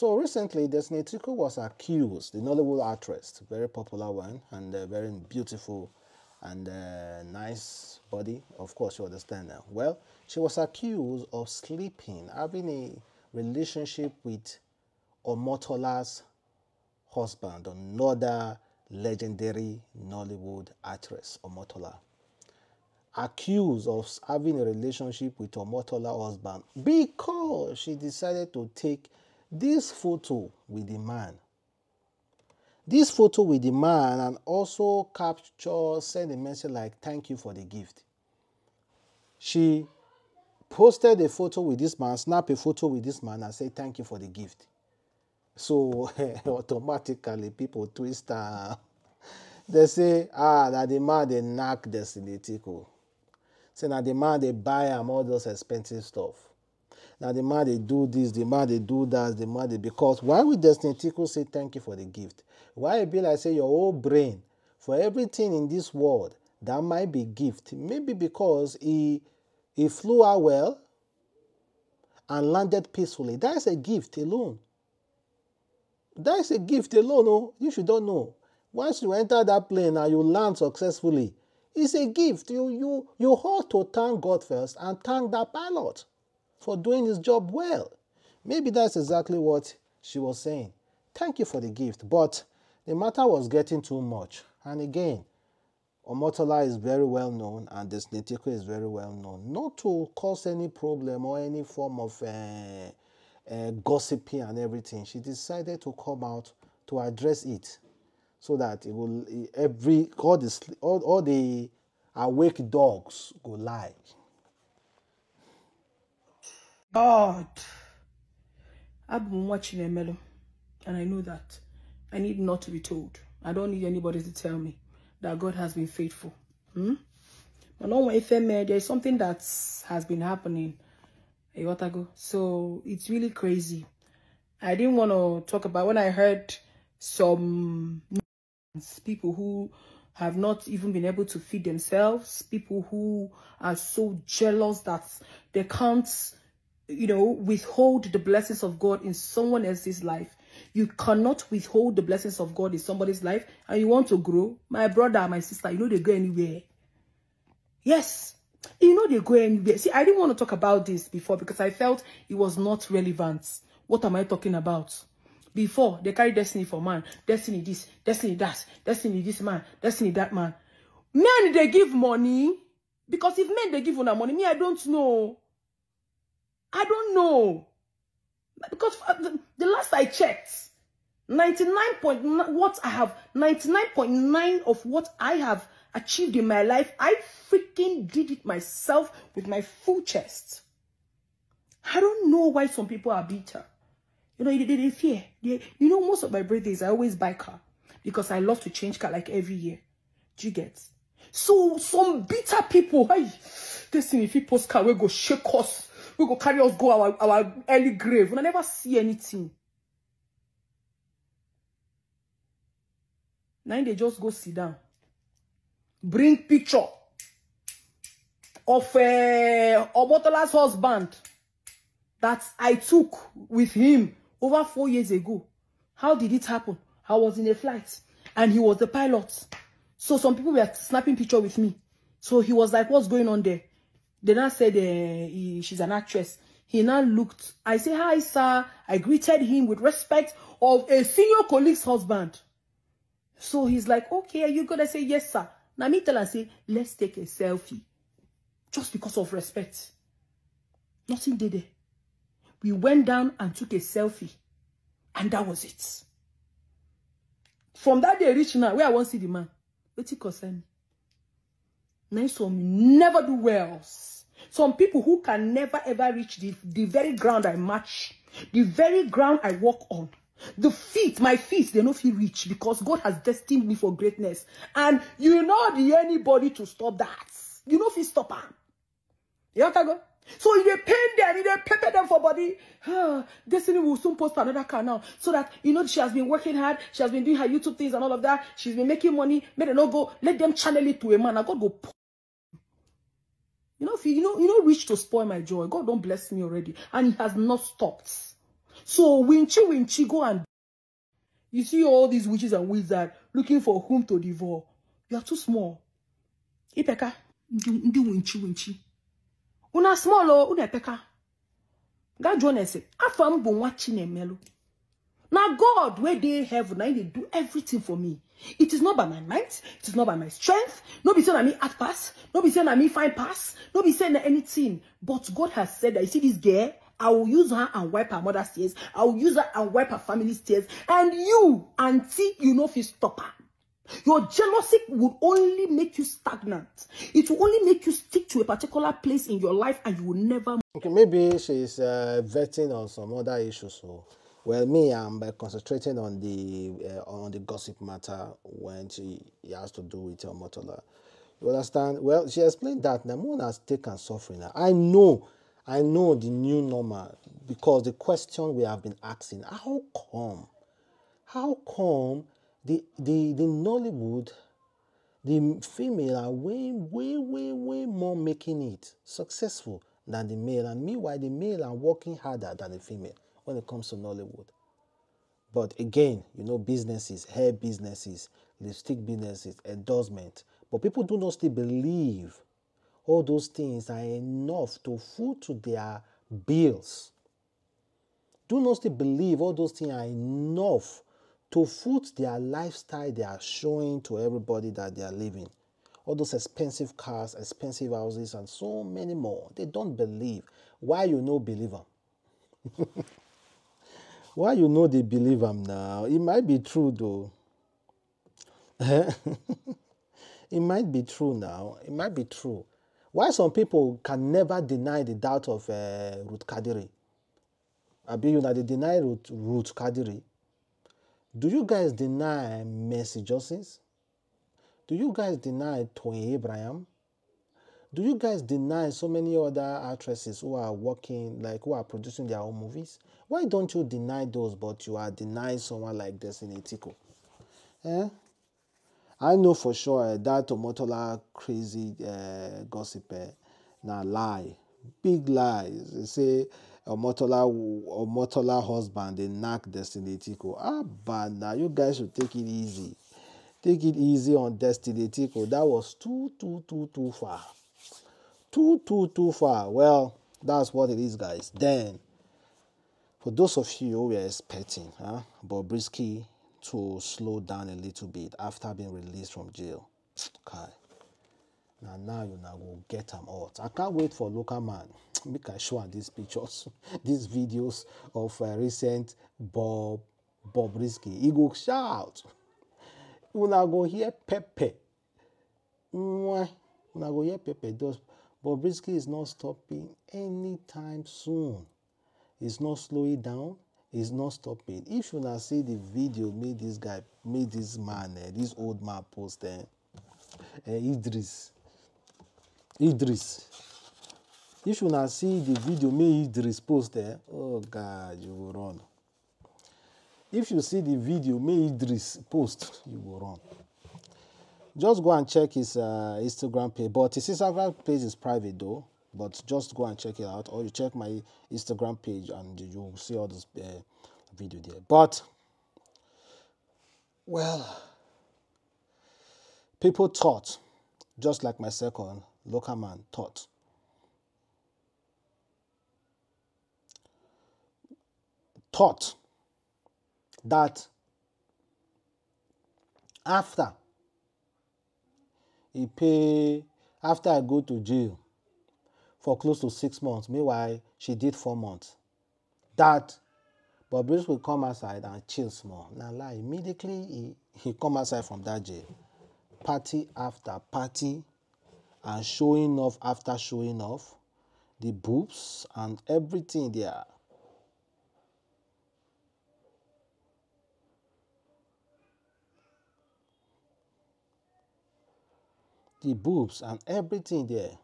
So recently, Destiny Etiko was accused, the Nollywood actress, very popular one and uh, very beautiful and uh, nice body. Of course, you understand now. Well, she was accused of sleeping, having a relationship with Omotola's husband, another legendary Nollywood actress, Omotola. Accused of having a relationship with Omotola's husband because she decided to take this photo with the man. This photo with the man and also capture, send a message like, thank you for the gift. She posted a photo with this man, snap a photo with this man and say, thank you for the gift. So automatically people twist they say, ah, that the man they knock Destiny Etiko. Say now the man they buy him all those expensive stuff. Now the man they do this, the man they do that, the man they because why would Destiny Etiko say thank you for the gift? Why be like say your whole brain for everything in this world that might be gift? Maybe because he he flew out well and landed peacefully. That is a gift alone. That is a gift alone. Oh, you should don't know. Once you enter that plane and you land successfully, it's a gift. You you you ought to thank God first and thank that pilot for doing his job well. Maybe that's exactly what she was saying. Thank you for the gift, but the matter was getting too much. And again, Omotola is very well known and Destiny Etiko is very well known. Not to cause any problem or any form of uh, uh, gossiping and everything. She decided to come out to address it so that it will every all the all, all the awake dogs go lie. God, I've been watching Emelo, and I know that I need not to be told. I don't need anybody to tell me that God has been faithful. Hmm? But not when there's something that has been happening a while ago. So it's really crazy. I didn't want to talk about when I heard some people who have not even been able to feed themselves, people who are so jealous that they can't, you know, withhold the blessings of God in someone else's life. You cannot withhold the blessings of God in somebody's life and you want to grow. My brother, my sister, you know they go anywhere. Yes. You know they go anywhere. See, I didn't want to talk about this before because I felt it was not relevant. What am I talking about? Before, they carry destiny for man. Destiny this, destiny that, destiny this man, destiny that man. Men, they give money. Because if men, they give on money, me, I don't know. I don't know. Because uh, the, the last I checked, 99 point, what I have, 99.9 of what I have achieved in my life, I freaking did it myself with my full chest. I don't know why some people are bitter. You know, they, they, they fear. They, you know, most of my birthdays, I always buy car because I love to change car like every year. Do you get? So, some bitter people, hey, this thing, if you post car, we go shake us. We go carry us, go our, our early grave. I never see anything. Now they just go sit down. Bring picture of uh, Obotola's husband that I took with him over four years ago. How did it happen? I was in a flight and he was the pilot. So some people were snapping picture with me. So he was like, what's going on there? They now said uh, he, she's an actress. He now looked. I say, hi, sir. I greeted him with respect of a senior colleague's husband. So he's like, okay, are you going to say yes, sir? Now me tell and say, let's take a selfie. Just because of respect. Nothing did there. We went down and took a selfie. And that was it. From that day reach now, where I want to see the man. What's it concern? Nice some never do wells. Some people who can never ever reach the, the very ground I match. The very ground I walk on. The feet, my feet, they no feel reach because God has destined me for greatness. And you know the anybody to stop that. You know you stop her. You know go? So you dey pain them, you dey pepper them for body. Ah, Destiny will soon post another car now. So that, you know, she has been working hard. She has been doing her YouTube things and all of that. She's been making money. May they not go, let them channel it to a man. I God go. You know, if you, you know, you know, reach to spoil my joy. God don't bless me already. And he has not stopped. So Winchy Winchy go and you see all these witches and wizards looking for whom to devour. You are too small. Ipeka, ndi Winchy Winchy. Una small o, una epeka. God join us. Afam bo nwa Chinemelu. Now God, where they have, now they do everything for me. It is not by my might, it is not by my strength. No be saying I me at pass, no be saying I me find pass, no be saying anything. But God has said that you see this girl, I will use her and wipe her mother's tears. I will use her and wipe her family's tears. And you, auntie, you know if you stop her. Your jealousy will only make you stagnant. It will only make you stick to a particular place in your life and you will never. Okay, maybe she's uh, vetting on some other issues. So, well, me, I'm uh, concentrating on the uh, on the gossip matter when she it has to do with your Motola. You understand? Well, she explained that Namon has taken suffering. I know, I know the new normal because the question we have been asking: How come? How come the the the Nollywood, the female are way way way way more making it successful than the male, and meanwhile the male are working harder than the female when it comes to Nollywood. But again, you know, businesses, hair businesses, lipstick businesses, endorsement. But people do not still believe all those things are enough to foot to their bills. Do not still believe all those things are enough to foot their lifestyle they are showing to everybody that they are living. All those expensive cars, expensive houses, and so many more. They don't believe. Why you no believe them? Why you know they believe them now? It might be true though. it might be true now. It might be true. Why some people can never deny the doubt of uh, Ruth Kadiri? You know they deny Ruth, Ruth Kadiri. Do you guys deny Mercy Josephs? Do you guys deny Toyin Abraham? Do you guys deny so many other actresses who are working, like who are producing their own movies? Why don't you deny those, but you are denying someone like Destiny Tiko? Eh? I know for sure uh, that Tomotola crazy uh, gossip uh, na lie, big lies. They say Omotola Omotola husband they knock Destiny Tiko. Ah, but now you guys should take it easy. Take it easy on Destiny Tiko. That was too too too too far. Too too too far. Well, that's what it is, guys. Then, for those of you who were expecting, huh, Bobrisky to slow down a little bit after being released from jail. Okay. Now, now you now go get them out. I can't wait for local man. Make I show these pictures, these videos of uh, recent Bob Bobrisky. He go shout. Una go hear Pepe. Una go hear Pepe. Those Bobrisky is not stopping anytime soon. He's not slowing down is not stopping. If you now see the video made this guy, made this man, uh, this old man post uh, uh, Idris. Idris. If you now see the video made Idris post there, oh God, you will run. If you see the video made Idris post, you will run. Just go and check his uh, Instagram page. But his Instagram page is private though. But just go and check it out. Or you check my instagram page and you'll see all this uh, video there. But well people thought just like my second local man thought. Thought that after he pay after i go to jail for close to six months. Meanwhile, she did four months. That but Bruce will come outside and chill small. Now lie, immediately he, he come outside from that jail. Party after party and showing off after showing off. The boobs and everything there. The boobs and everything there.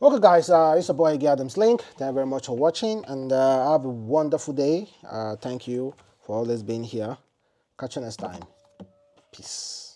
Okay, guys, uh, it's a boy Adams Link. Thank you very much for watching, and uh, have a wonderful day. Uh, thank you for always being here. Catch you next time. Peace.